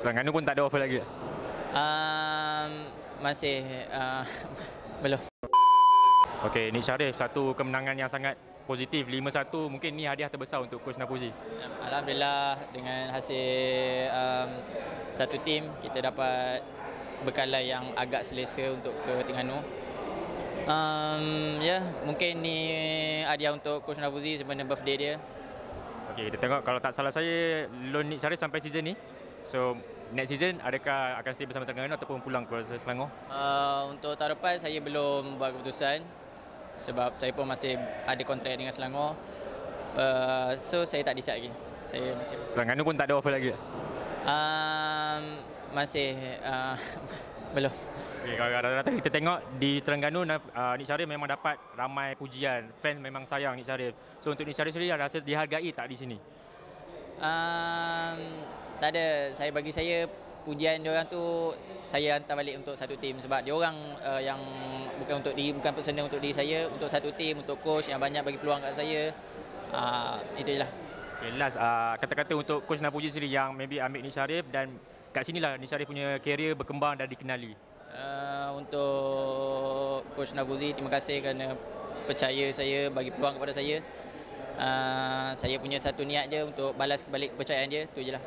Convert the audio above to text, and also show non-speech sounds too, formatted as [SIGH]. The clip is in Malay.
Terengganu pun tak ada offer lagi. Um, masih uh, [LAUGHS] belum. Okey, Nik Syarif satu kemenangan yang sangat positif 5-1 mungkin ni hadiah terbesar untuk coach Nafuzi. Alhamdulillah dengan hasil um, satu tim kita dapat bekalan yang agak selesa untuk ke Terengganu. Um, ya, yeah, mungkin ni hadiah untuk coach Nafuzi sebenarnya birthday dia. Okey, kita tengok kalau tak salah saya loan Nik Syarif sampai season ni. So next season adakah akan stay bersama Terengganu ataupun pulang ke Selangor? Uh, untuk tahun depan saya belum buat keputusan sebab saya pun masih ada kontrak dengan Selangor. Uh, so saya tak decide lagi. Saya masih Terengganu pun tak ada offer lagi. um, masih uh, [LAUGHS] belum. Okay, kalau rata-rata kita tengok di Terengganu uh, Nik Syarif memang dapat ramai pujian. Fans memang sayang Nik Syarif. So untuk Nik Syarif sendiri rasa dihargai tak di sini? Um, tak ada. Saya bagi saya pujian dia orang tu saya hantar balik untuk satu tim sebab dia orang uh, yang bukan untuk di bukan personal untuk diri saya untuk satu tim untuk coach yang banyak bagi peluang kat saya. Uh, itu je lah. Okay, last uh, kata-kata untuk coach Nafuji sendiri yang maybe ambil Syarif dan kat sinilah Nik Syarif punya career berkembang dan dikenali. Uh, untuk coach Nafuzi terima kasih kerana percaya saya bagi peluang kepada saya. Uh, saya punya satu niat je untuk balas kebalik kepercayaan dia tu je lah